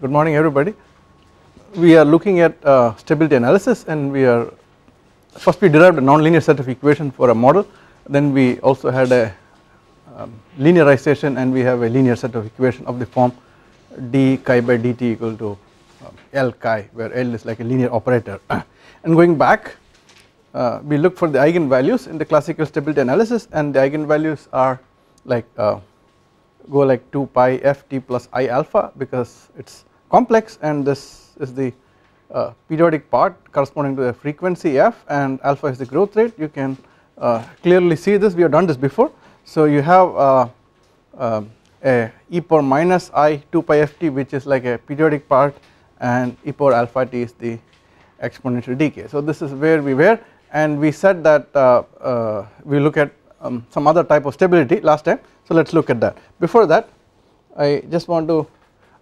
good morning everybody. We are looking at uh, stability analysis and we are first we derived a nonlinear set of equations for a model then we also had a um, linearization and we have a linear set of equation of the form d chi by dt equal to um, L chi where L is like a linear operator and going back uh, we look for the eigenvalues in the classical stability analysis and the eigenvalues are like uh, go like 2 pi f t plus i alpha because it is complex and this is the uh, periodic part corresponding to the frequency f and alpha is the growth rate you can uh, clearly see this we have done this before. So you have uh, uh, a e power minus i 2 pi f t which is like a periodic part and e power alpha t is the exponential decay. So this is where we were and we said that uh, uh, we look at um, some other type of stability last time so let us look at that. Before that I just want to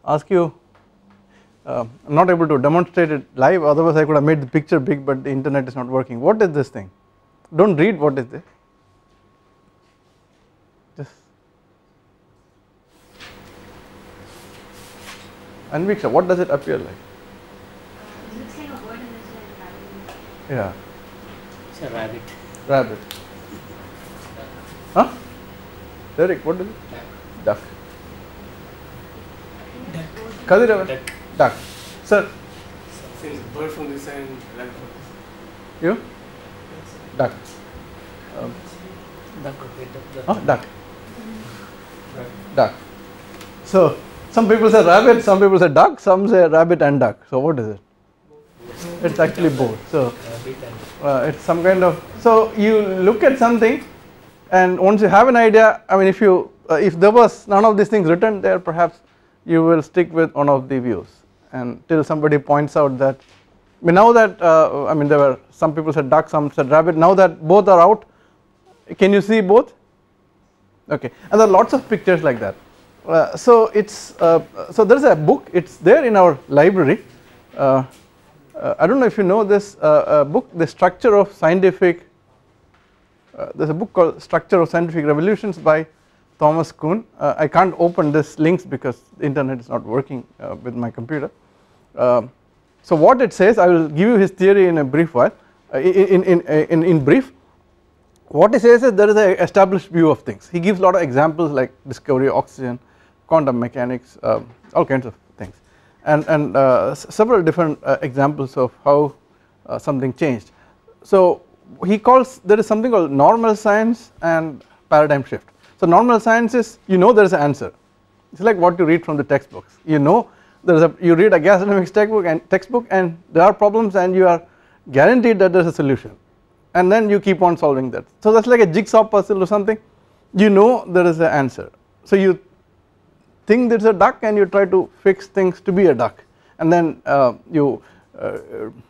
ask you uh, I am not able to demonstrate it live otherwise I could have made the picture big but the internet is not working. What is this thing? Do not read what is this just Anviksha what does it appear like? It looks like a bird and it's like rabbit. yeah. It's a rabbit. rabbit. Huh? Derek what is it? Duck. Kadiravan Duck. Duck sir Since bird from this side and rabbit you? Duck. Um, Duck. Okay, duck. duck. huh? duck. Duck. So some people say rabbit some people say duck some say rabbit and duck. So what is it? It's actually both. So Rabbit and uh, it's some kind of so you look at something and once you have an idea I mean if you uh, if there was none of these things written there perhaps you will stick with one of the views and till somebody points out that I mean now that uh, I mean there were some people said duck some said rabbit. Now that both are out can you see both? Okay. And there are lots of pictures like that. Uh, so it's uh, so there is a book. It's there in our library. Uh, uh, I do not know if you know this uh, book the structure of scientific there is a book called structure of scientific revolutions by Thomas Kuhn. Uh, I can't open this links because the internet is not working uh, with my computer. Um, so what it says I will give you his theory in a brief while. Uh, in, in, in, in brief what he says is there is a established view of things. He gives a lot of examples like discovery of oxygen quantum mechanics um, all kinds of things. And, and uh, several different uh, examples of how uh, something changed. So he calls there is something called normal science and paradigm shift. So normal sciences you know there is an answer. It is like what you read from the textbooks. You know there is a you read a gas dynamics textbook and textbook and there are problems and you are guaranteed that there is a solution. And then you keep on solving that. So that is like a jigsaw puzzle or something. You know there is an answer. So you think there is a duck and you try to fix things to be a duck. And then uh, you uh,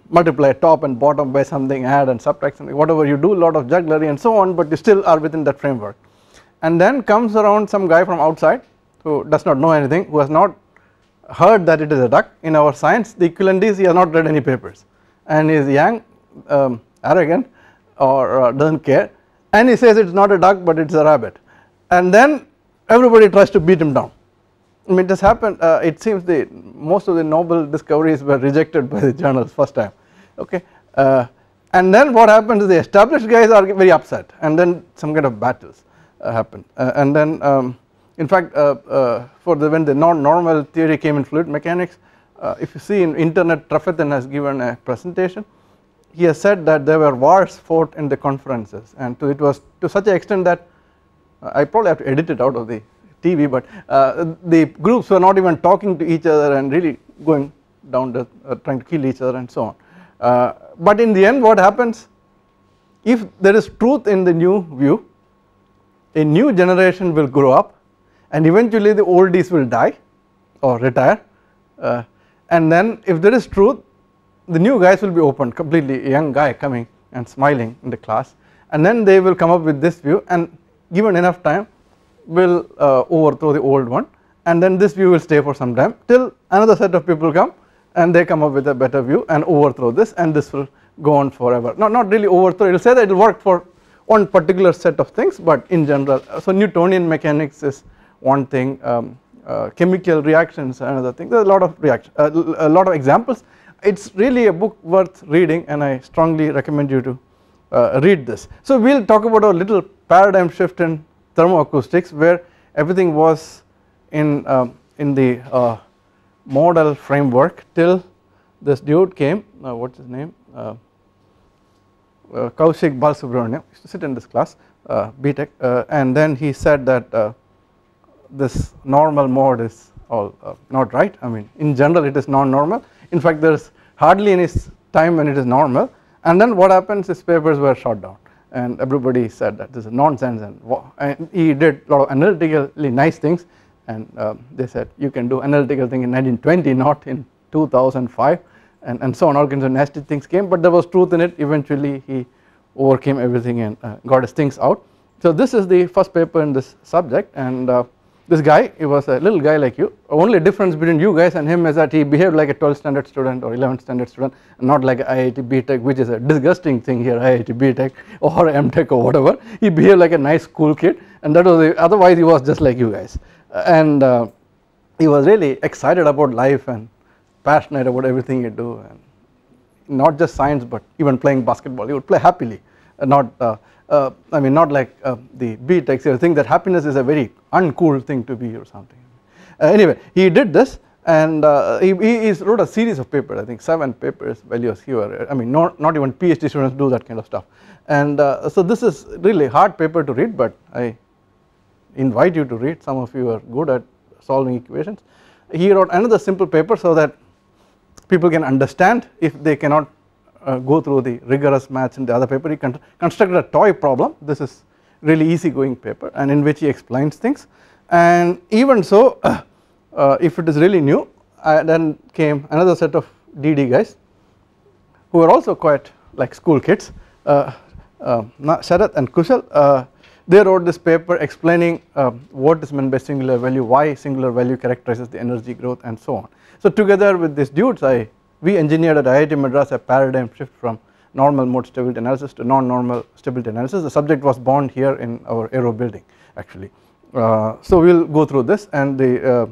multiply top and bottom by something add and subtract something whatever you do a lot of jugglery and so on but you still are within that framework and then comes around some guy from outside who does not know anything who has not heard that it is a duck. In our science the equivalent is he has not read any papers and is young um, arrogant or uh, does not care. And he says it is not a duck but it is a rabbit. And then everybody tries to beat him down. I mean it has happened uh, it seems the most of the Nobel discoveries were rejected by the journals first time. Okay uh, and then what happens is the established guys are very upset and then some kind of battles happen. Uh, and then um, in fact uh, uh, for the when the non-normal theory came in fluid mechanics if you see in internet Trefethen has given a presentation. He has said that there were wars fought in the conferences and to it was to such an extent that I probably have to edit it out of the TV but uh, the groups were not even talking to each other and really going down the uh, trying to kill each other and so on. Uh, but in the end what happens? If there is truth in the new view a new generation will grow up and eventually the oldies will die or retire uh, and then if there is truth the new guys will be opened completely young guy coming and smiling in the class and then they will come up with this view and given enough time will uh, overthrow the old one and then this view will stay for some time till another set of people come and they come up with a better view and overthrow this and this will go on forever. Not, not really overthrow it will say that it will work for one particular set of things but in general so Newtonian mechanics is one thing um, uh, chemical reactions another thing. There are a lot of reaction uh, a lot of examples. It is really a book worth reading and I strongly recommend you to uh, read this. So we will talk about a little paradigm shift in thermoacoustics where everything was in, um, in the uh, model framework till this dude came. Uh, what is his name uh, Kaushik Balasubramanian used to sit in this class uh, BTech uh, and then he said that uh, this normal mode is all uh, not right. I mean in general it is non-normal. In fact there is hardly any time when it is normal. And then what happens his papers were shot down. And everybody said that this is nonsense and, and he did a lot of analytically nice things. And um, they said you can do analytical thing in 1920 not in 2005 and, and so on. All kinds of nasty things came but there was truth in it. Eventually he overcame everything and uh, got his things out. So this is the first paper in this subject and uh, this guy he was a little guy like you. Only difference between you guys and him is that he behaved like a 12th standard student or 11th standard student not like IIT BTech which is a disgusting thing here IIT BTech or MTech or whatever. He behaved like a nice cool kid and that was the, otherwise he was just like you guys. And uh, he was really excited about life and passionate about everything you do and not just science but even playing basketball. He would play happily. Uh, not uh, uh, I mean not like uh, the B techs you think that happiness is a very uncool thing to be or something. Uh, anyway he did this and uh, he, he wrote a series of papers I think 7 papers while he was here. I mean not, not even PhD students do that kind of stuff. And so this is really hard paper to read but I invite you to read. Some of you are good at solving equations. He wrote another simple paper so that people can understand if they cannot uh, go through the rigorous maths in the other paper. He con constructed a toy problem. This is really easy going paper and in which he explains things. And even so uh, uh, if it is really new then came another set of DD guys who are also quite like school kids. Uh, uh, Sharath and Kushal uh, they wrote this paper explaining what is meant by singular value why singular value characterizes the energy growth and so on so together with these dudes I we engineered at IIT Madras a paradigm shift from normal mode stability analysis to non-normal stability analysis the subject was born here in our aero building actually. Uh, so we will go through this and the uh,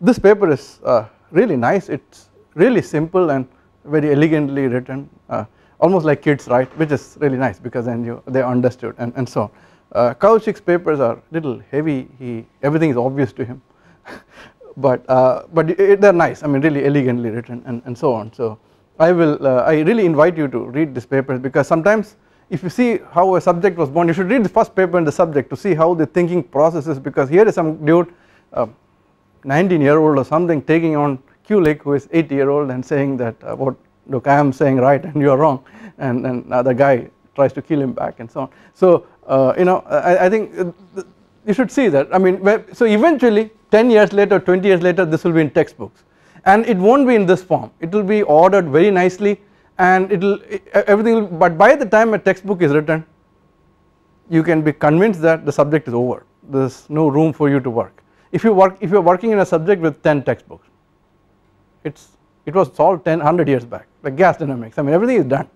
this paper is uh, really nice it is really simple and very elegantly written uh, almost like kids write which is really nice because then you they understood and, and so on. Uh, Kaushik's papers are little heavy. He everything is obvious to him. But uh, but they are nice. I mean really elegantly written and, and so on. So I will uh, I really invite you to read this paper because sometimes if you see how a subject was born you should read the first paper in the subject to see how the thinking process is because here is some dude uh, 19 year old or something taking on Culick who is 80 year old and saying that uh, what look I am saying right and you are wrong. And and the guy tries to kill him back and so on. So uh, you know I, I think uh, you should see that. I mean so eventually 10 years later 20 years later this will be in textbooks. And it will not be in this form. It will be ordered very nicely and it will everything will, but by the time a textbook is written you can be convinced that the subject is over. There is no room for you to work. If you work if you are working in a subject with 10 textbooks it's it was solved 10 100 years back like gas dynamics. I mean everything is done.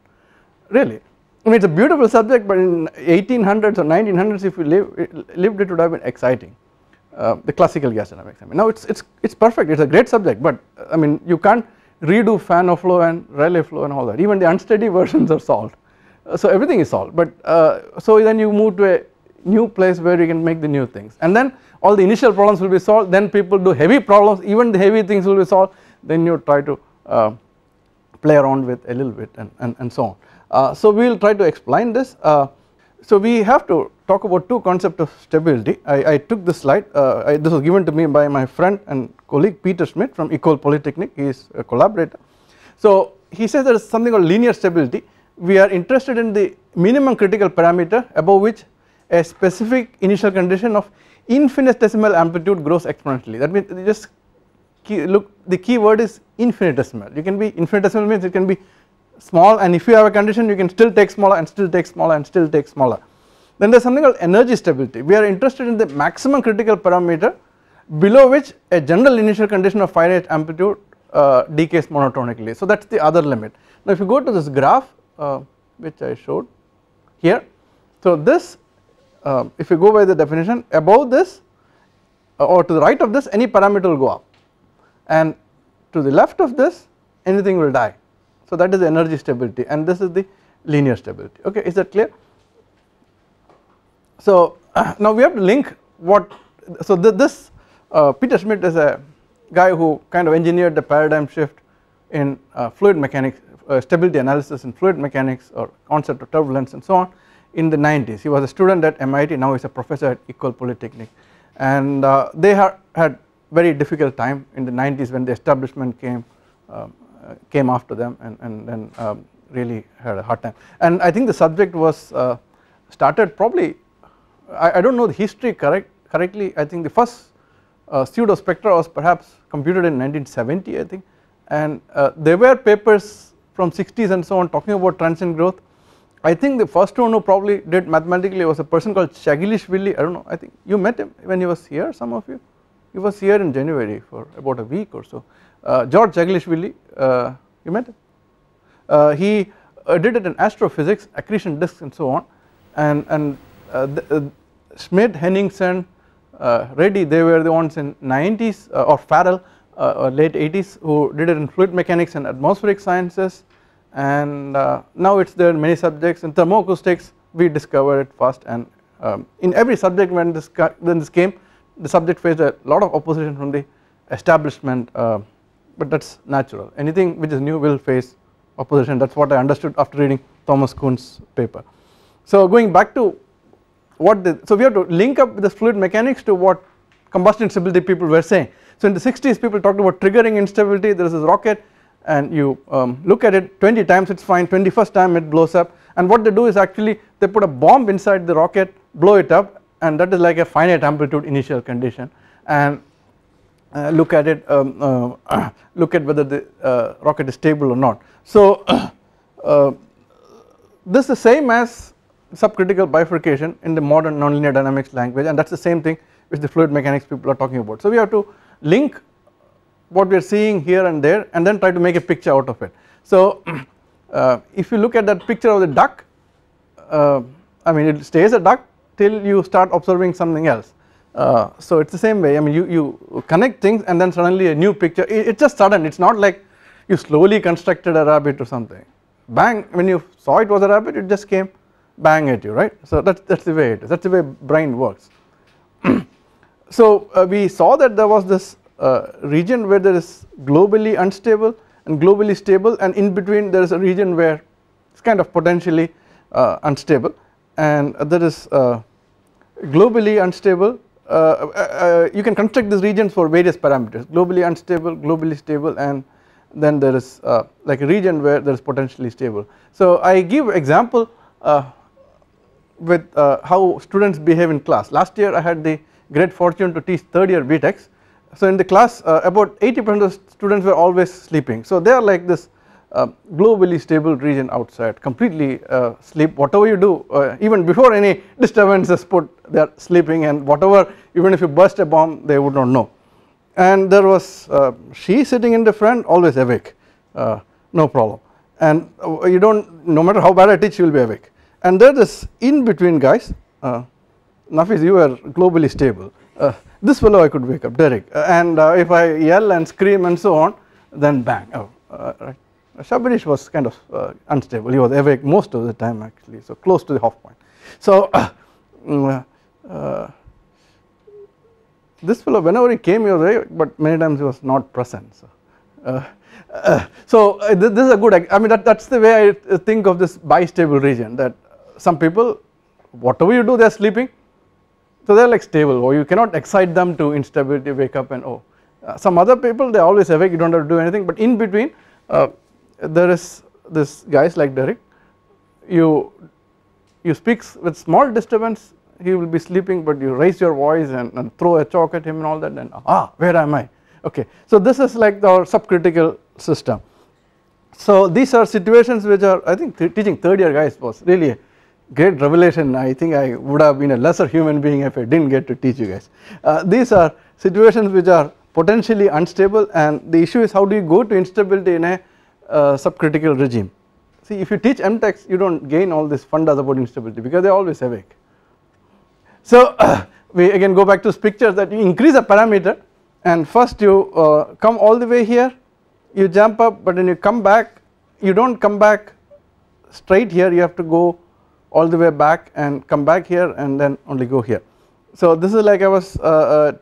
Really I mean it is a beautiful subject but in 1800s or 1900s if you live, lived it would have been exciting. Uh, the classical gas dynamics I mean now it's it's it's perfect. It's a great subject but I mean you can't redo Fanno flow and Rayleigh flow and all that. Even the unsteady versions are solved. Uh, so everything is solved. But uh, so then you move to a new place where you can make the new things. And then all the initial problems will be solved. Then people do heavy problems. Even the heavy things will be solved. Then you try to uh, play around with a little bit and, and, and so on. Uh, so we will try to explain this. Uh, so we have to talk about two concepts of stability. I, I took this slide, uh, I, this was given to me by my friend and colleague Peter Schmid from Ecole Polytechnique, he is a collaborator. So he says there is something called linear stability, we are interested in the minimum critical parameter above which a specific initial condition of infinitesimal amplitude grows exponentially. That means just key, look the key word is infinitesimal. You can be infinitesimal means it can be small and if you have a condition you can still take smaller and still take smaller and still take smaller. Then there is something called energy stability we are interested in the maximum critical parameter below which a general initial condition of finite amplitude uh, decays monotonically so that is the other limit. Now if you go to this graph uh, which I showed here so this uh, if you go by the definition above this uh, or to the right of this any parameter will go up and to the left of this anything will die. So that is energy stability and this is the linear stability. Okay is that clear. So now we have to link what so th this uh, Peter Schmid is a guy who kind of engineered the paradigm shift in uh, fluid mechanics uh, stability analysis in fluid mechanics or concept of turbulence and so on in the 90s he was a student at MIT now he is a professor at Ecole Polytechnique. And uh, they had, had very difficult time in the 90s when the establishment came um, came after them and, and then um, really had a hard time. And I think the subject was uh, started probably I, I do not know the history correct correctly. I think the first uh, pseudo spectra was perhaps computed in 1970 I think. And uh, there were papers from 60s and so on talking about transient growth. I think the first one who probably did mathematically was a person called Chagelishvili I do not know I think you met him when he was here some of you he was here in January for about a week or so. Uh, George Chagelishvili uh, you met him? Uh, he uh, did it in astrophysics accretion disks and so on. And and uh, Schmid Henningson Reddy they were the ones in 90s or Farrell or late 80s who did it in fluid mechanics and atmospheric sciences. And uh, now it is there in many subjects. In thermoacoustics we discovered it first and um, in every subject when this when this came the subject faced a lot of opposition from the establishment uh, but that is natural. Anything which is new will face opposition. That is what I understood after reading Thomas Kuhn's paper. So going back to what the so we have to link up this fluid mechanics to what combustion stability people were saying. So in the 60s people talked about triggering instability. There is this rocket and you um, look at it 20 times it is fine. 21st time it blows up. And what they do is actually they put a bomb inside the rocket blow it up and that is like a finite amplitude initial condition and uh, look at it um, uh, look at whether the uh, rocket is stable or not. So uh, this is the same as subcritical bifurcation in the modern nonlinear dynamics language and that is the same thing which the fluid mechanics people are talking about. So we have to link what we are seeing here and there and then try to make a picture out of it. So uh, if you look at that picture of the duck uh, I mean it stays a duck till you start observing something else. Uh, so it is the same way. I mean you, you connect things and then suddenly a new picture it is just sudden. It is not like you slowly constructed a rabbit or something. Bang when you saw it was a rabbit it just came bang at you right? So that that is the way it is. That is the way brain works. so uh, we saw that there was this uh, region where there is globally unstable and globally stable and in between there is a region where it is kind of potentially uh, unstable and there is uh, globally unstable. Uh, uh, you can construct these regions for various parameters globally unstable globally stable and then there is like a region where there is potentially stable. So I give example with how students behave in class. Last year I had the great fortune to teach third year BTechs so in the class uh, about 80 percent of students were always sleeping. So they are like this uh, globally stable region outside completely uh, sleep whatever you do uh, even before any disturbances put they are sleeping and whatever even if you burst a bomb they would not know. And there was uh, she sitting in the front always awake uh, no problem. And you do not no matter how bad I teach you will be awake. And there is in between guys Nafis you are globally stable. This fellow I could wake up Derek uh, and uh, if I yell and scream and so on then bang. Oh uh, right. Shabarish was kind of uh, unstable. He was awake most of the time actually so close to the half point. So mm, uh, this fellow whenever he came he was there but many times he was not present so uh, so this, this, is a good I mean that that is the way I think of this bistable region that some people whatever you do they are sleeping. So they are like stable. Or you cannot excite them to instability wake up and oh uh, some other people they are always awake you do not have to do anything but in between uh, there is this guys like Derek you you speak with small disturbance he will be sleeping but you raise your voice and, and throw a chalk at him and all that and ah where am I? Okay so this is like our subcritical system. So these are situations which are I think th teaching third year guys was really a great revelation. I think I would have been a lesser human being if I did not get to teach you guys. Uh, these are situations which are potentially unstable and the issue is how do you go to instability in a uh, subcritical regime. See if you teach MTechs you do not gain all this fundas about instability because they are always awake. So we again go back to this picture that you increase a parameter and first you uh, come all the way here you jump up but when you come back you do not come back straight here you have to go all the way back and come back here and then only go here. So this is like I was uh, uh,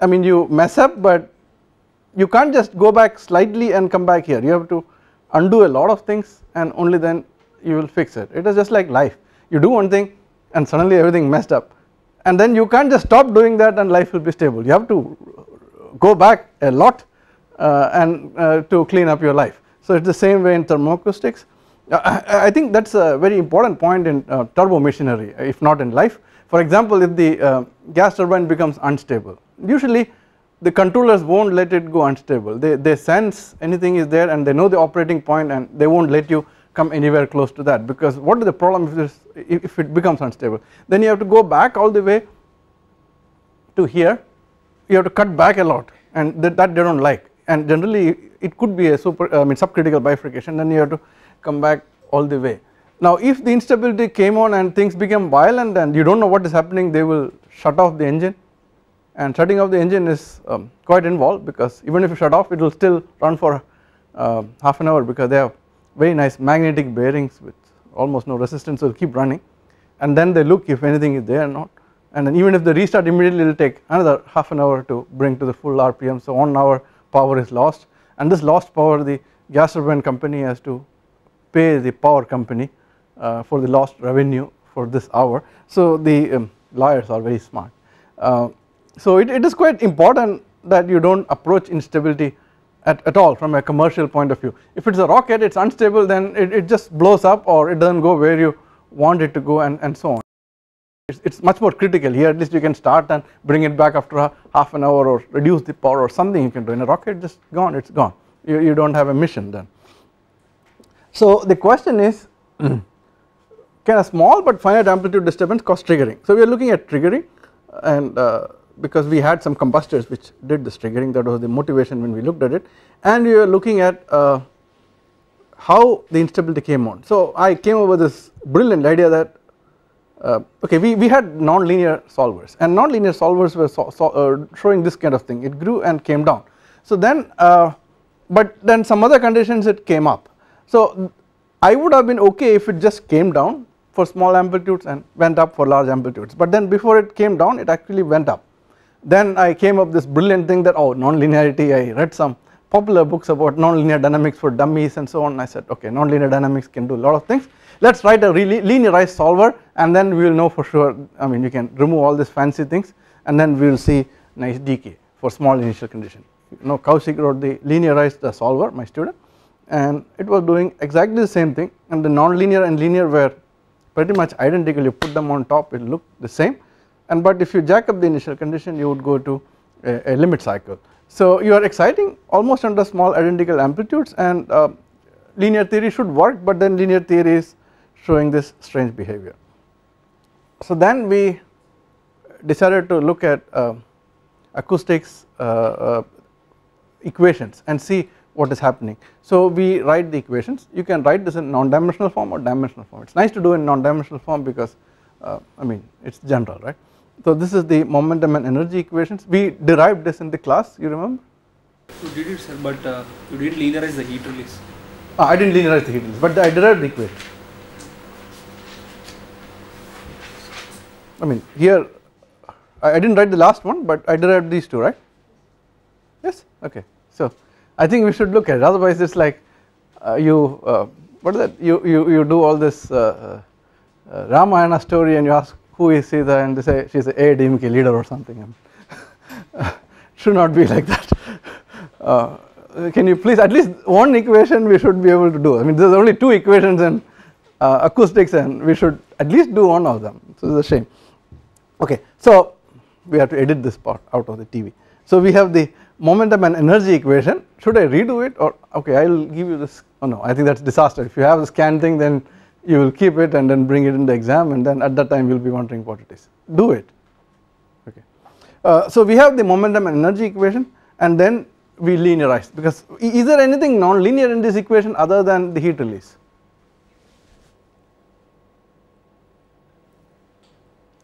I mean you mess up but you can't just go back slightly and come back here. You have to undo a lot of things and only then you will fix it. It is just like life. You do one thing and suddenly everything messed up. And then you can't just stop doing that and life will be stable. You have to go back a lot uh, and uh, to clean up your life. So it is the same way in thermoacoustics. Uh, I, I think that is a very important point in uh, turbo machinery if not in life. For example if the uh, gas turbine becomes unstable usually the controllers not let it go unstable. They, they sense anything is there and they know the operating point and they not let you come anywhere close to that because what is the problem if this if it becomes unstable? Then you have to go back all the way to here. You have to cut back a lot and that, that they do not like. And generally it could be a super I mean subcritical bifurcation. Then you have to come back all the way. Now if the instability came on and things became violent and you do not know what is happening they will shut off the engine and shutting off the engine is um, quite involved because even if you shut off it will still run for uh, half an hour because they have very nice magnetic bearings with almost no resistance so will keep running. And then they look if anything is there or not. And then even if they restart immediately it will take another half an hour to bring to the full RPM so one hour power is lost. And this lost power the gas turbine company has to pay the power company uh, for the lost revenue for this hour. So the um, lawyers are very smart. Uh, so it, it is quite important that you do not approach instability at, at all from a commercial point of view. If it is a rocket it is unstable then it, it just blows up or it does not go where you want it to go and, and so on. It's, it's much more critical. Here at least you can start and bring it back after a half an hour or reduce the power or something you can do. In a rocket just gone it's gone. You, you don't have a mission then. So the question is can a small but finite amplitude disturbance cause triggering? So we are looking at triggering and uh, because we had some combustors which did this triggering that was the motivation when we looked at it and we were looking at uh, how the instability came on. So I came over this brilliant idea that uh, okay we, we had non-linear solvers and non-linear solvers were so, so, uh, showing this kind of thing it grew and came down. So then uh, but then some other conditions it came up. So I would have been okay if it just came down for small amplitudes and went up for large amplitudes but then before it came down it actually went up. Then I came up this brilliant thing that oh non-linearity. I read some popular books about nonlinear dynamics for dummies and so on. I said okay nonlinear dynamics can do a lot of things. Let us write a really linearized solver and then we will know for sure I mean you can remove all these fancy things and then we will see nice decay for small initial condition. You know Kaushik wrote the linearized the solver my student and it was doing exactly the same thing. And the nonlinear and linear were pretty much identical. You put them on top it looked the same and but if you jack up the initial condition you would go to a, a limit cycle so you are exciting almost under small identical amplitudes and uh, linear theory should work but then linear theory is showing this strange behavior. So then we decided to look at uh, acoustics uh, uh, equations and see what is happening. So we write the equations you can write this in non-dimensional form or dimensional form it is nice to do in non-dimensional form because uh, I mean it is general right so this is the momentum and energy equations. We derived this in the class, you remember? You did it sir, but uh, you didn't linearize the heat release. Uh, I didn't linearize the heat release, but I derived the equation. I mean here I, I didn't write the last one, but I derived these two, right? Yes, okay. So I think we should look at it. Otherwise, it's like uh, you uh, what is that? You you you do all this uh, uh, Ramayana story and you ask who is Sita and they say she is a ADMK leader or something. Should not be like that. Uh, can you please at least one equation we should be able to do. I mean there is only two equations in uh, acoustics and we should at least do one of them. So it is a shame. Okay so we have to edit this part out of the TV so we have the momentum and energy equation. Should I redo it or okay I will give you this oh no I think that is disaster. If you have the scan thing then you will keep it and then bring it in the exam and then at that time you will be wondering what it is do it okay. Uh, so we have the momentum and energy equation and then we linearize because is there anything non-linear in this equation other than the heat release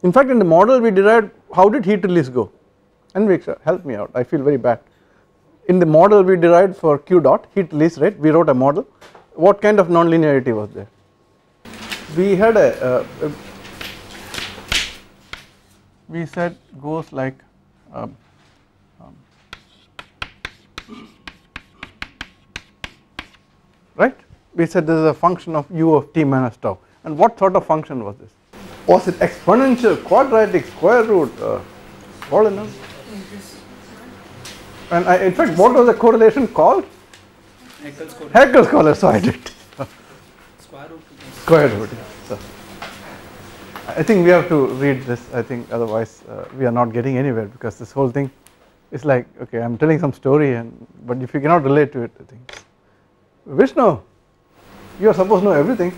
in fact in the model we derived how did heat release go? And we help me out, I feel very bad. In the model we derived for Q dot heat release rate, we wrote a model. What kind of nonlinearity was there? We had a, uh, we said goes like um, um, right? We said this is a function of u of t minus tau. And what sort of function was this? Was it exponential quadratic square root uh, polynomial? And I, in fact what was the correlation called. Heckl's correlation. So I did Square root. So I think we have to read this I think otherwise uh, we are not getting anywhere because this whole thing is like okay I am telling some story and but if you cannot relate to it I think Vishnu you are supposed to know everything.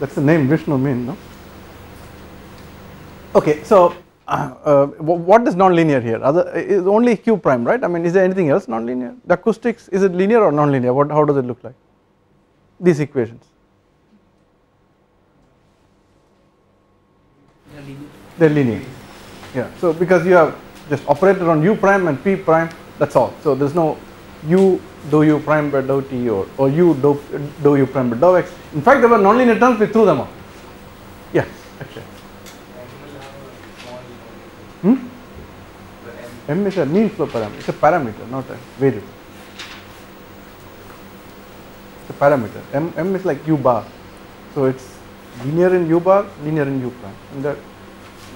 That is the name Vishnu mean no? Okay so uh, uh, what is nonlinear here? Other is only q prime right? I mean is there anything else nonlinear? The acoustics is it linear or nonlinear? What how does it look like? These equations Yeah, linear. yeah. So because you have just operated on u prime and p prime that is all. So there is no u dou u prime by dou t or, or u dou, dou u prime by dou x. In fact there were nonlinear terms we threw them out. Yeah actually. Hmm? m is a mean flow parameter it's a parameter not a variable. It's a parameter. M, m is like u bar. So it's linear in u bar linear in u prime. And that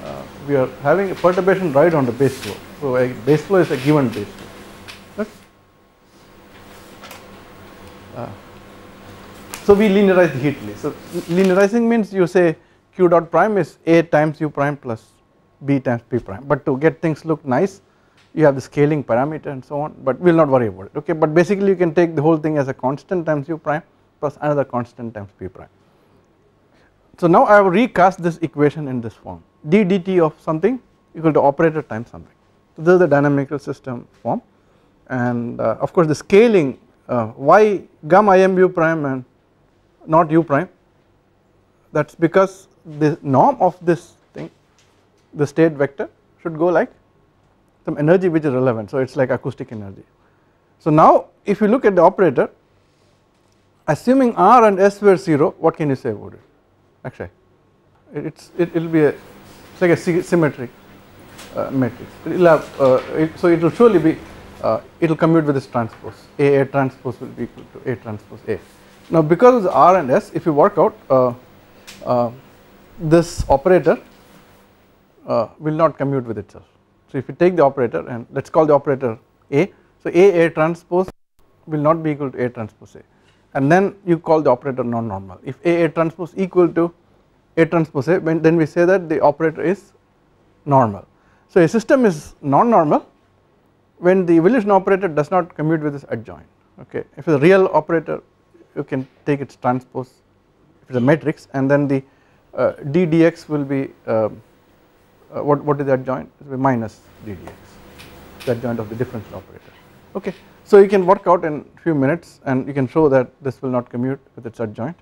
uh, we are having a perturbation right on the base flow so a base flow is a given base flow? Uh, so we linearize the heat release. So linearizing means you say q dot prime is a times u prime plus b times p prime. But to get things look nice you have the scaling parameter and so on but we will not worry about it okay? But basically you can take the whole thing as a constant times u prime plus another constant times p prime. So now I have recast this equation in this form d dt of something equal to operator times something. So this is the dynamical system form and uh, of course the scaling uh, why gamma im u prime and not u prime? That is because the norm of this thing the state vector should go like some energy which is relevant. So it is like acoustic energy. So now if you look at the operator assuming r and s were 0 what can you say about it? Actually it's it will be a it's like a sy- symmetric uh, matrix. It will have uh, it, so it will surely be uh, it will commute with this transpose. A a transpose will be equal to a transpose a. Now because of the r and s if you work out uh, uh, this operator uh, will not commute with itself. So if you take the operator and let us call the operator a so a a transpose will not be equal to a transpose a. And then you call the operator non-normal. If a a transpose equal to a transpose a when then we say that the operator is normal. So a system is non-normal when the evolution operator does not commute with its adjoint okay? If it's a real operator you can take its transpose if it's a matrix and then the uh, d dx will be um, uh, what what is the adjoint? It will be minus d dx the adjoint of the differential operator okay? So you can work out in few minutes and you can show that this will not commute with its adjoint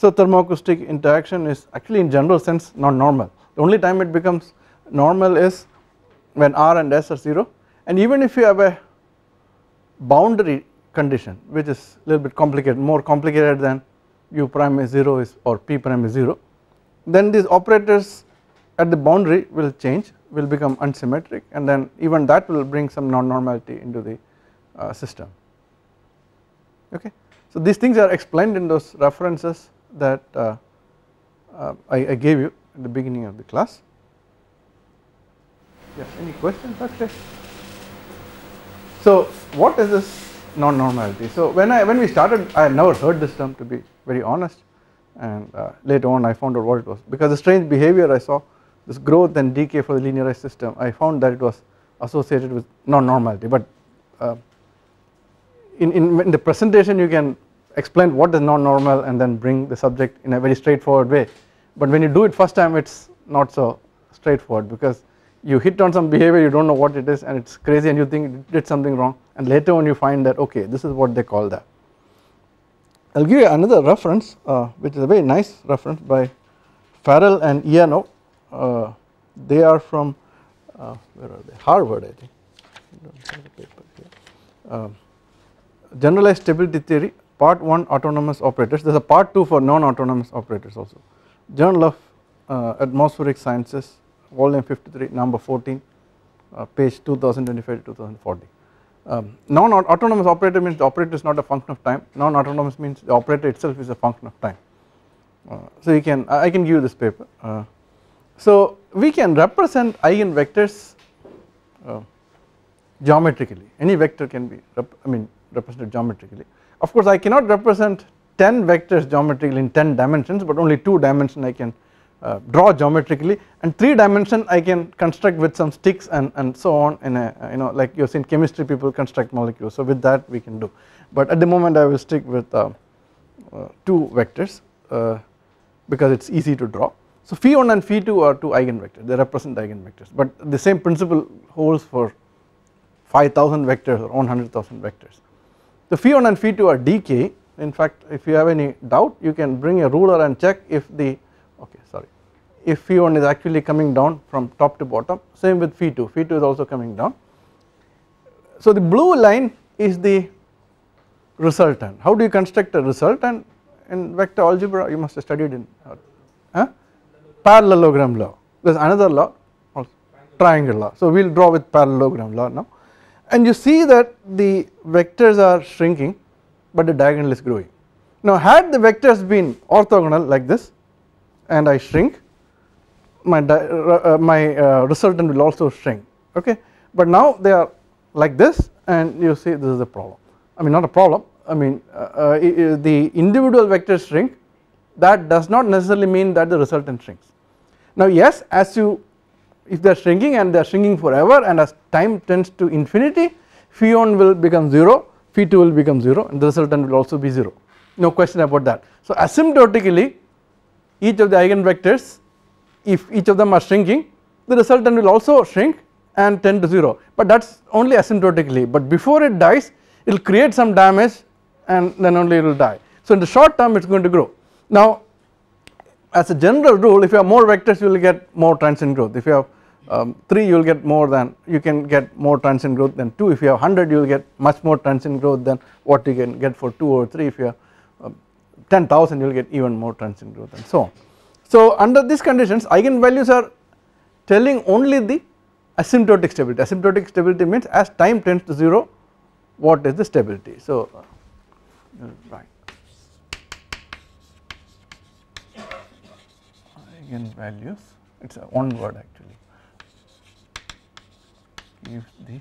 so thermoacoustic interaction is actually in general sense not normal. The only time it becomes normal is when r and s are 0 and even if you have a boundary condition which is a little bit complicated more complicated than u prime is 0 is or p prime is 0 then these operators at the boundary will change will become unsymmetric and then even that will bring some non-normality into the uh, system. Okay. So these things are explained in those references that uh, uh, I, I gave you at the beginning of the class. Yes, any questions Akshay? So what is this non-normality? So when I when we started I had never heard this term to be very honest and uh, later on I found out what it was because the strange behavior I saw this growth and decay for the linearized system I found that it was associated with non-normality but uh, in, in, in the presentation you can explain what is non-normal and then bring the subject in a very straightforward way. But when you do it first time it is not so straightforward because you hit on some behavior you do not know what it is and it is crazy and you think you did something wrong. And later on you find that okay this is what they call that. I will give you another reference uh, which is a very nice reference by Farrell and Ioannou. Uh, they are from uh, where are they? Harvard I think. Um, generalized stability theory part 1 autonomous operators. There is a part 2 for non autonomous operators also. Journal of uh, atmospheric sciences volume 53 number 14 uh, page 2025 to 2040 um, non autonomous operator means the operator is not a function of time. Non autonomous means the operator itself is a function of time. Uh, so you can I can give you this paper. Uh, so we can represent eigenvectors uh, geometrically. Any vector can be I mean represented geometrically of course I cannot represent 10 vectors geometrically in 10 dimensions but only 2 dimension I can uh, draw geometrically and 3 dimension I can construct with some sticks and, and so on in a you know like you have seen chemistry people construct molecules so with that we can do but at the moment I will stick with uh, uh, 2 vectors uh, because it is easy to draw. So phi1 and phi2 are 2 eigenvectors they represent eigenvectors but the same principle holds for 5000 vectors or 100,000 vectors. The phi1 and phi2 are decay in fact if you have any doubt you can bring a ruler and check if the okay sorry if phi1 is actually coming down from top to bottom. Same with phi2 phi2 is also coming down. So the blue line is the resultant. How do you construct a resultant? In vector algebra you must have studied in uh, parallelogram law. There is another law also triangle law. So we will draw with parallelogram law now and you see that the vectors are shrinking but the diagonal is growing. Now had the vectors been orthogonal like this and I shrink my, uh, my uh, resultant will also shrink okay but now they are like this and you see this is a problem I mean not a problem I mean uh, uh the individual vectors shrink that does not necessarily mean that the resultant shrinks. Now yes as you if they are shrinking and they are shrinking forever and as time tends to infinity phi1 will become 0 phi2 will become 0 and the resultant will also be 0 no question about that. So asymptotically each of the eigenvectors if each of them are shrinking the resultant will also shrink and tend to 0 but that is only asymptotically but before it dies it will create some damage and then only it will die. So in the short term it is going to grow. Now as a general rule if you have more vectors you will get more transient growth. If you have um, 3 you will get more than you can get more transient growth than 2 if you have 100 you will get much more transient growth than what you can get for 2 or 3 if you have um, 10,000 you will get even more transient growth and so on. So under these conditions eigenvalues are telling only the asymptotic stability. Asymptotic stability means as time tends to 0 what is the stability? So uh, right eigenvalues it is a one word actually if the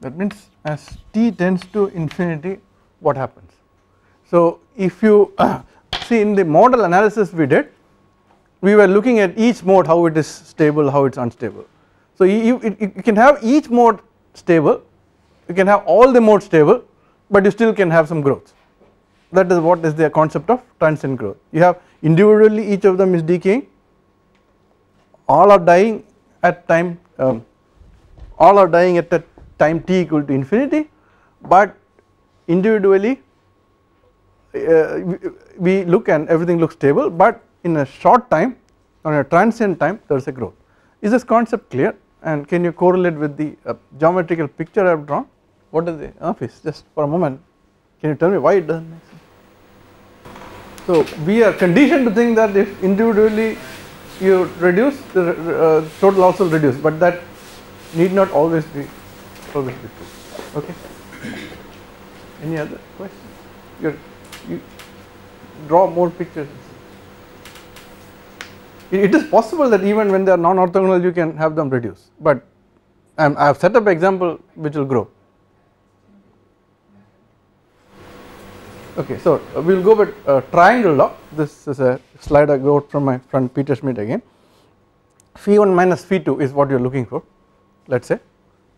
that means as t tends to infinity what happens. So if you see in the modal analysis we did we were looking at each mode how it is stable how it is unstable. So you, you, you can have each mode stable you can have all the modes stable but you still can have some growth that is what is the concept of transient growth you have individually each of them is decaying all are dying at time um, all are dying at a time t equal to infinity but individually uh, we look and everything looks stable but in a short time on a transient time there is a growth. Is this concept clear and can you correlate with the uh, geometrical picture I have drawn what is the office just for a moment can you tell me why it does not make sense. So we are conditioned to think that if individually you reduce the uh, total also reduce but that need not always be always be true okay. Any other question? you you draw more pictures. It is possible that even when they are non-orthogonal you can have them reduce but I have set up example which will grow. Okay, so we will go with triangle law. This is a slide I got from my friend Peter Schmid again. Phi1 minus Phi2 is what you are looking for, let us say,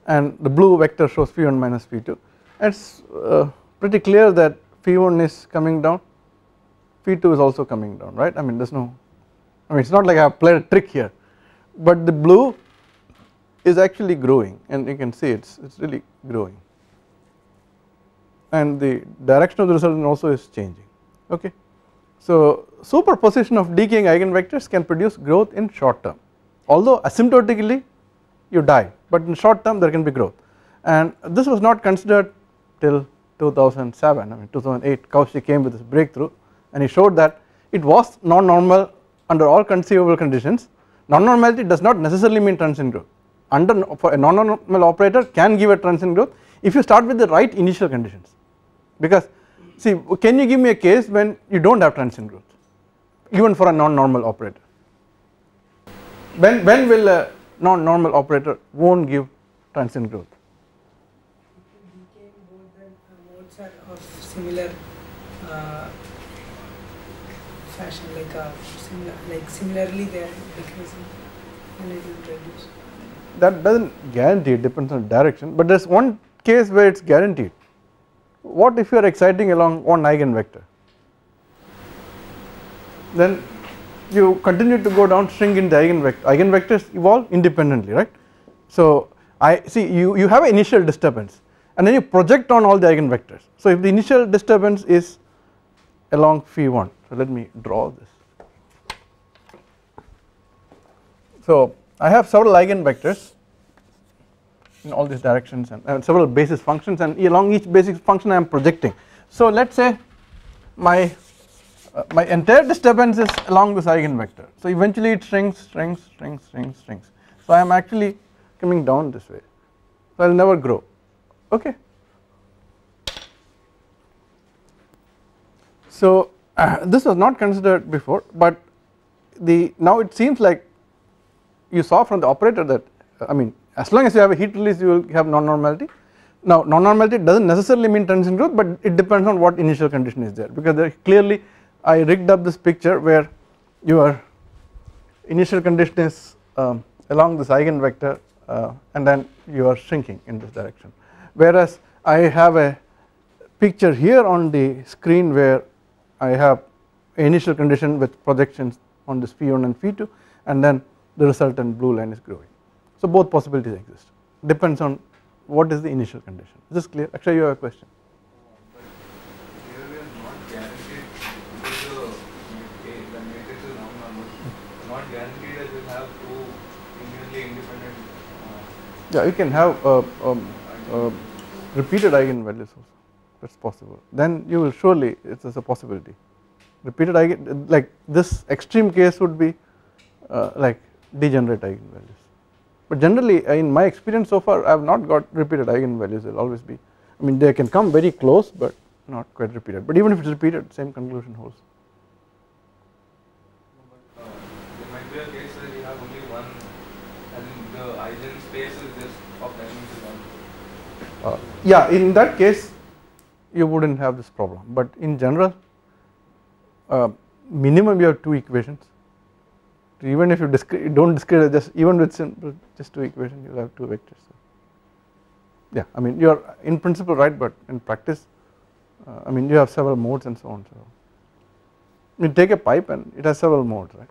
and the blue vector shows Phi1 minus Phi2. It is uh, pretty clear that Phi1 is coming down, Phi2 is also coming down, right? I mean, there is no, I mean, it is not like I have played a trick here, but the blue is actually growing and you can see it's it's really growing. And the direction of the resultant also is changing okay. So superposition of decaying eigenvectors can produce growth in short term. Although asymptotically you die but in short term there can be growth. And this was not considered till 2007 I mean 2008 Cauchy came with this breakthrough and he showed that it was non-normal under all conceivable conditions non-normality does not necessarily mean transient growth. Under for a non-normal operator can give a transient growth if you start with the right initial conditions. Because see can you give me a case when you do not have transient growth even for a non-normal operator? When when will a non-normal operator won't give transient growth? Uh, similar uh, fashion like uh, similar like similarly they are and it will reduce that does not guarantee it depends on direction but there is one case where it is guaranteed. What if you are exciting along one eigenvector? Then you continue to go down shrink in the eigenvector eigenvectors evolve independently right? So I see you you have an initial disturbance and then you project on all the eigenvectors. So if the initial disturbance is along phi1 so let me draw this. So I have several eigenvectors in all these directions and, and several basis functions and along each basis function I am projecting. So let us say my uh, my entire disturbance is along this eigenvector so eventually it shrinks shrinks shrinks shrinks shrinks. So I am actually coming down this way. So I will never grow. Okay. So uh, this was not considered before but the now it seems like you saw from the operator that I mean as long as you have a heat release you will have non-normality. Now non-normality does not necessarily mean transient growth but it depends on what initial condition is there because there clearly I rigged up this picture where your initial condition is um, along this eigenvector uh, and then you are shrinking in this direction whereas I have a picture here on the screen where I have initial condition with projections on this phi1 and phi2 and then the resultant blue line is growing. So both possibilities exist. Depends on what is the initial condition. Is this clear? Actually you have a question. Here we are not guaranteed. Because the, ma- the matrix is non-normal, not guaranteed that we'll have two linearly independent. Uh, yeah you can have uh, um, uh, repeated eigenvalues also that is possible. Then you will surely it is a possibility. Repeated eigen like this extreme case would be uh, like degenerate eigenvalues. But generally uh, in my experience so far I have not got repeated eigenvalues. There will always be I mean they can come very close but not quite repeated. But even if it is repeated same conclusion holds. But, uh, there might be a case where you have only one, as in the eigenspace is just of dimension one. uh, yeah in that case you would not have this problem. But in general uh, minimum you have two equations. Even if you discrete, don't discrete just even with simple just two equations you will have two vectors. So yeah I mean you are in principle right but in practice uh, I mean you have several modes and so on so. You take a pipe and it has several modes right?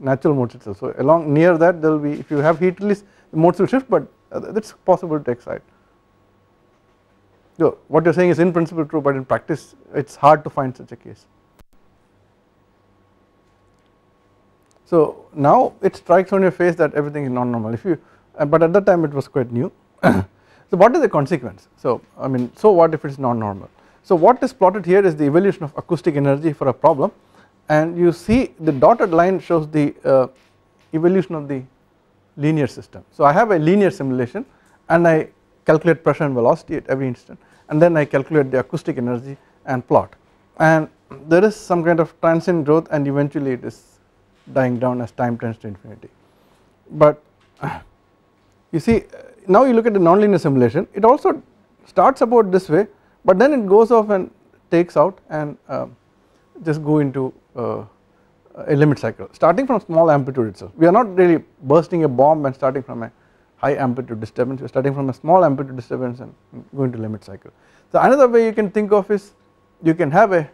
Natural modes itself. So along near that there will be if you have heat release the modes will shift but uh, that is possible to excite so what you are saying is in principle true but in practice it is hard to find such a case So now it strikes on your face that everything is non-normal if you uh, but at that time it was quite new. so what is the consequence? So I mean so what if it is non-normal? So what is plotted here is the evolution of acoustic energy for a problem and you see the dotted line shows the uh, evolution of the linear system. So I have a linear simulation and I calculate pressure and velocity at every instant and then I calculate the acoustic energy and plot and there is some kind of transient growth and eventually it is dying down as time tends to infinity. But you see now you look at the nonlinear simulation it also starts about this way but then it goes off and takes out and uh, just go into uh, a limit cycle starting from small amplitude itself we are not really bursting a bomb and starting from a high amplitude disturbance we are starting from a small amplitude disturbance and going to limit cycle. So another way you can think of is you can have a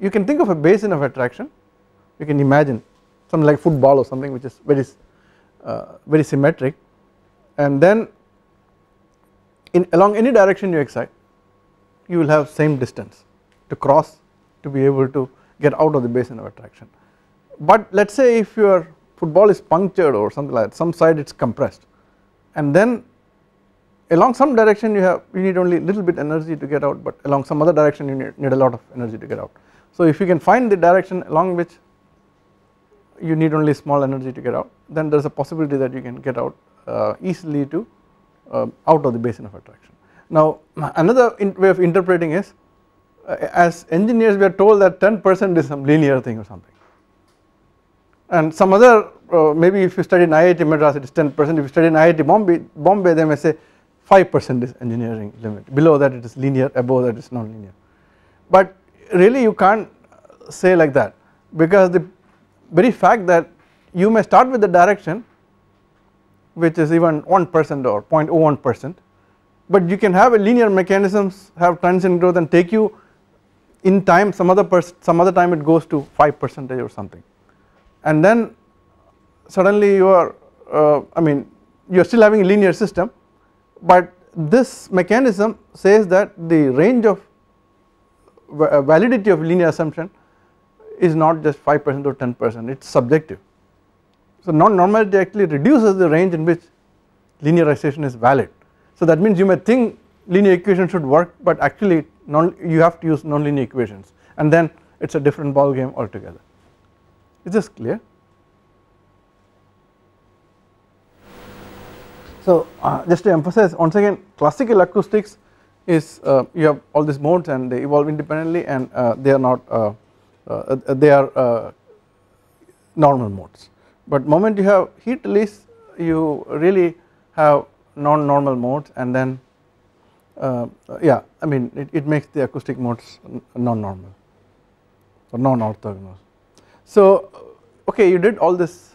you can think of a basin of attraction you can imagine something like football or something which is very uh, very symmetric and then in along any direction you excite you will have same distance to cross to be able to get out of the basin of attraction. But let us say if your football is punctured or something like that some side it is compressed and then along some direction you have you need only little bit energy to get out but along some other direction you need, need a lot of energy to get out. So if you can find the direction along which you need only small energy to get out then there is a possibility that you can get out uh, easily to uh, out of the basin of attraction. Now another way of interpreting is uh, as engineers we are told that 10 percent is some linear thing or something and some other uh, maybe if you study in IIT Madras it is 10 percent. If you study in IIT Bombay, Bombay they may say 5 percent is engineering limit. Below that it is linear. Above that it is non-linear. But really you can't say like that. Because the very fact that you may start with the direction which is even 1 percent or 0.01 percent but you can have a linear mechanisms have transient growth and take you in time some other some other time it goes to 5 percentage or something and then suddenly you are uh, I mean you are still having a linear system but this mechanism says that the range of uh, validity of linear assumption is not just 5 percent or 10 percent it is subjective. So non-normality actually reduces the range in which linearization is valid so that means you may think linear equation should work but actually non you have to use nonlinear equations and then it is a different ball game altogether. Is this clear? So uh, just to emphasize once again classical acoustics is uh, you have all these modes and they evolve independently and uh, they are not uh, uh, they are uh, normal modes but moment you have heat release you really have non-normal modes and then yeah I mean it, it makes the acoustic modes non-normal or non-orthogonal. So okay you did all this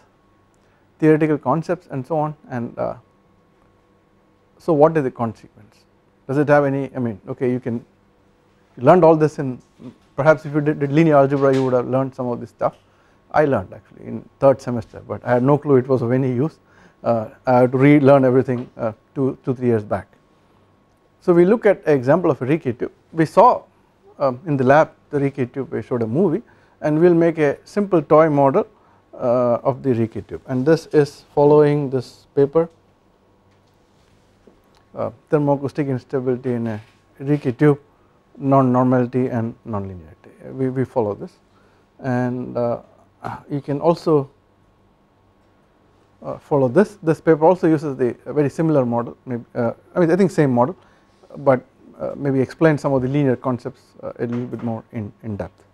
theoretical concepts and so on and uh, so what is the consequence? Does it have any I mean okay you can you learned all this in perhaps if you did, did, linear algebra you would have learned some of this stuff. I learned actually in third semester but I had no clue it was of any use. Uh, I had to relearn everything uh, two, two three years back. So we look at example of a Rijke tube we saw um, in the lab the Rijke tube we showed a movie and we will make a simple toy model uh, of the Rijke tube. And this is following this paper uh, thermoacoustic instability in a Rijke tube non-normality and non-linearity. We, we follow this. And uh, you can also uh, follow this. This paper also uses the very similar model maybe uh, I mean I think same model but uh, maybe explain some of the linear concepts a little bit more in, in depth.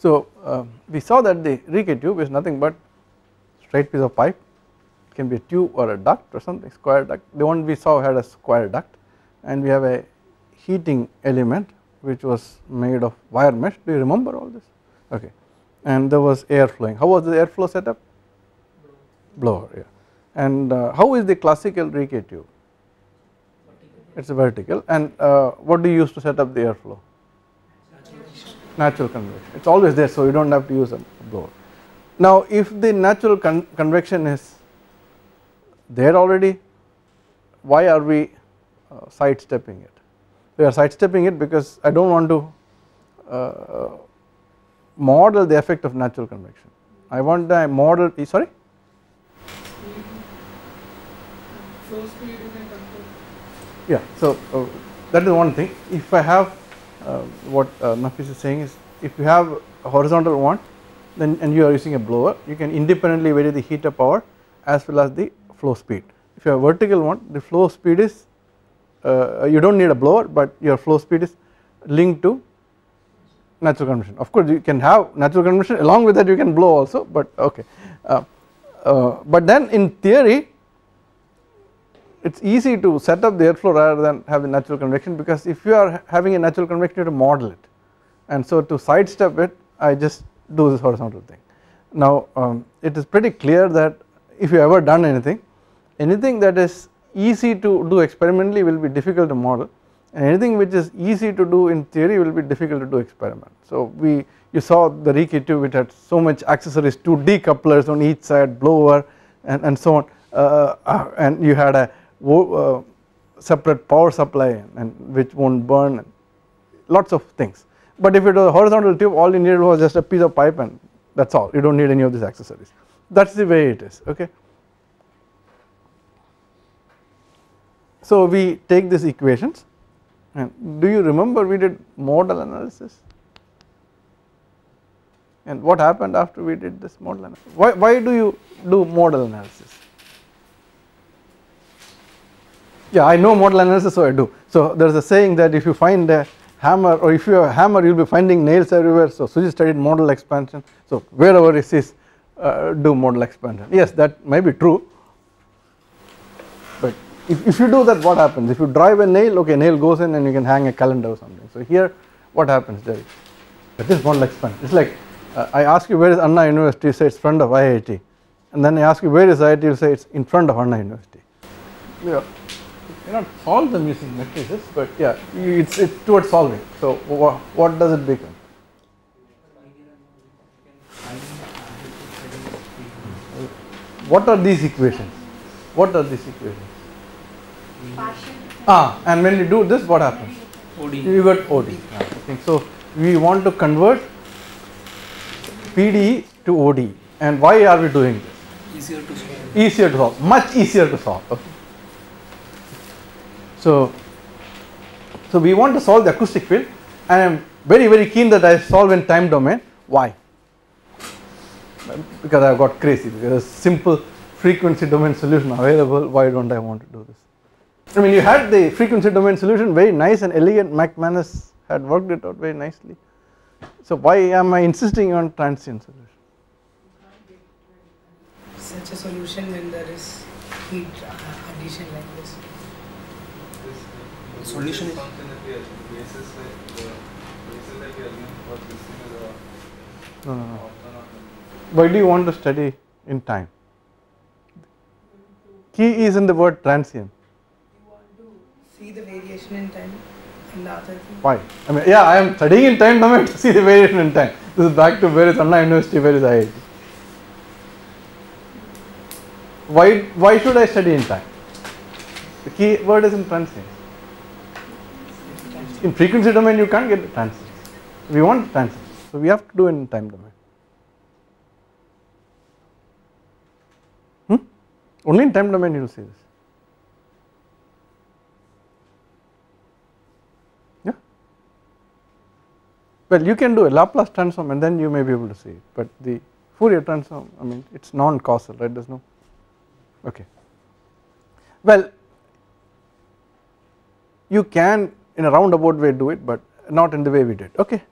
So uh, we saw that the Rijke tube is nothing but straight piece of pipe. It can be a tube or a duct or something square duct. The one we saw had a square duct. And we have a heating element which was made of wire mesh. Do you remember all this? Okay. And there was air flowing. How was the airflow setup blower yeah. And uh, how is the classical Rijke tube? It is vertical. And uh, what do you use to set up the airflow natural convection. It is always there so you do not have to use a blower. Now if the natural con convection is there already why are we uh, sidestepping it? We are sidestepping it because I do not want to uh, model the effect of natural convection. I want the model sorry? Flow speed you can yeah so uh, that is one thing. If I have uh, what uh, Nafis is saying is if you have a horizontal one then and you are using a blower you can independently vary the heater power as well as the flow speed. If you have vertical one the flow speed is uh, you do not need a blower but your flow speed is linked to natural convection. Of course you can have natural convection along with that you can blow also but okay uh, uh, but then in theory it is easy to set up the airflow rather than have the natural convection because if you are having a natural convection you have to model it and so to sidestep it I just do this horizontal thing. Now um, it is pretty clear that if you ever done anything anything that is easy to do experimentally will be difficult to model and anything which is easy to do in theory will be difficult to do experiment. So we you saw the Rijke tube which had so much accessories two decouplers on each side blower and, and so on uh, uh, and you had a uh, separate power supply and which won't burn lots of things. But if it was a horizontal tube all you needed was just a piece of pipe and that is all. You do not need any of these accessories. That is the way it is okay. So we take these equations and do you remember we did modal analysis? And what happened after we did this modal analysis? Why, why do you do modal analysis yeah I know modal analysis so I do. So there is a saying that if you find a hammer or if you have a hammer you will be finding nails everywhere. So Suji studied modal expansion. So wherever it is uh, do modal expansion. Yes that may be true. But if, if you do that what happens? If you drive a nail okay nail goes in and you can hang a calendar or something. So here what happens there this modal expansion it is like uh, I ask you where is Anna University? You say it is front of IIT and then I ask you where is IIT you say it is in front of Anna University. Yeah you cannot solve them using matrices but yeah it's it's towards solving. So wha what does it become? What are these equations? What are these equations? Partial. ah and when you do this what happens? ODE. you got ODE I think so. We want to convert PDE to ODE and why are we doing this? Easier to solve. easier to solve. Much easier to solve. Okay. So, so we want to solve the acoustic field and I am very very keen that I solve in time domain. Why? Because I have got crazy because simple frequency domain solution available. Why do not I want to do this? I mean you had the frequency domain solution very nice and elegant. McManus had worked it out very nicely. So why am I insisting on transient solution? Such a solution when there is heat addition like this. Is no no no. Why do you want to study in time? Key is in the word transient. See the variation in time and the other thing. why? I mean yeah I am studying in time domain to see the variation in time. This is back to where is Anna University where is IIT why why should I study in time? The key word is in transient in frequency domain you can't get the transients we want transients so we have to do in time domain. Hmm? only in time domain you will see this. Yeah? Well you can do a Laplace transform and then you may be able to see it. But the Fourier transform I mean it is non-causal right? There is no okay. Well you can in a roundabout way do it but not in the way we did. Okay.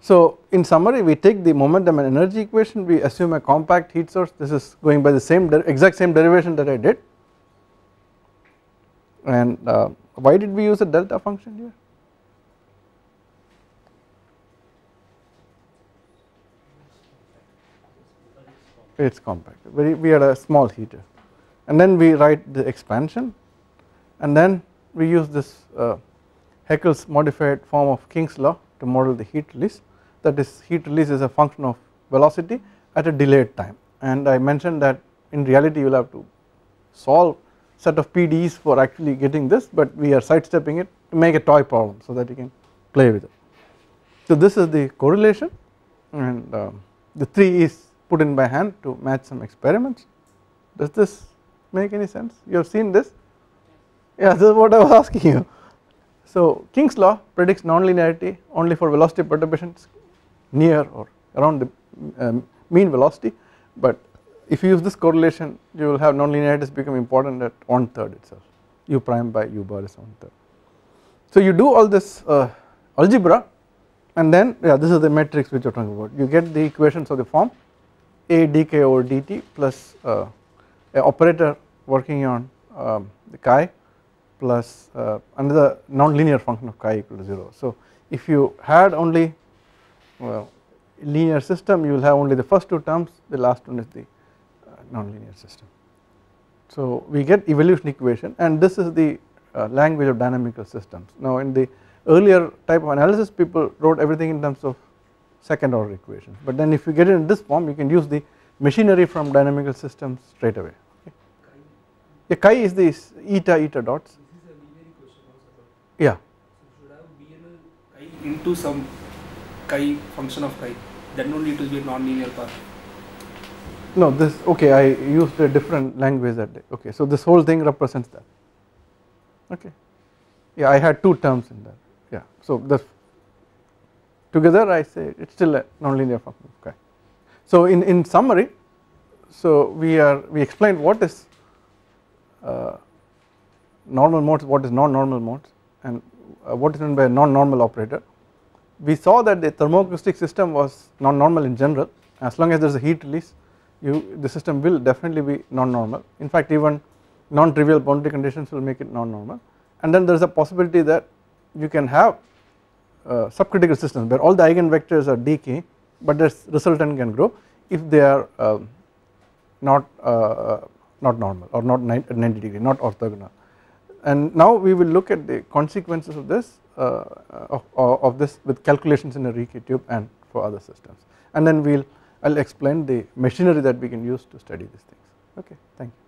So in summary we take the momentum and energy equation. We assume a compact heat source. This is going by the same exact same derivation that I did. And uh, why did we use a delta function here? It is compact. Very we had a small heater. And then we write the expansion. And then we use this uh, Heckl's modified form of King's law to model the heat release. That is heat release is a function of velocity at a delayed time. And I mentioned that in reality you will have to solve set of PDEs for actually getting this but we are sidestepping it to make a toy problem so that you can play with it. So this is the correlation and uh, the 3 is put in by hand to match some experiments. Does this make any sense? You have seen this? Yeah this is what I was asking you so King's law predicts nonlinearity only for velocity perturbations near or around the um, mean velocity. But if you use this correlation you will have nonlinearities become important at one third itself. U prime by u bar is one third. So you do all this uh, algebra and then yeah this is the matrix which you are talking about. You get the equations of the form a dk over dt plus uh, a operator working on um, the chi plus uh, another non-linear function of chi equal to 0. So if you had only well, linear system you will have only the first two terms the last one is the uh, non-linear system So we get evolution equation and this is the uh, language of dynamical systems. Now in the earlier type of analysis people wrote everything in terms of second order equations but then if you get it in this form you can use the machinery from dynamical systems straight away. Okay. Yeah, chi is this eta eta dots. Yeah. should have BNL chi into some chi function of chi then only it will be a non-linear path. No this okay I used a different language that day. Okay so this whole thing represents that. Okay. Yeah I had two terms in that. Yeah so the together I say it's still a nonlinear function okay so in in summary so we are we explained what is uh, normal modes what is non-normal modes and uh, what is meant by non-normal operator. We saw that the thermoacoustic system was non-normal in general. As long as there is a heat release you the system will definitely be non-normal. In fact even non-trivial boundary conditions will make it non-normal. And then there is a possibility that you can have uh, subcritical systems where all the eigenvectors are decay but the resultant can grow if they are um, not uh, not normal or not 90 degree not orthogonal and now we will look at the consequences of this uh, of, of this with calculations in a Rijke tube and for other systems and then we will I will explain the machinery that we can use to study these things okay thank you.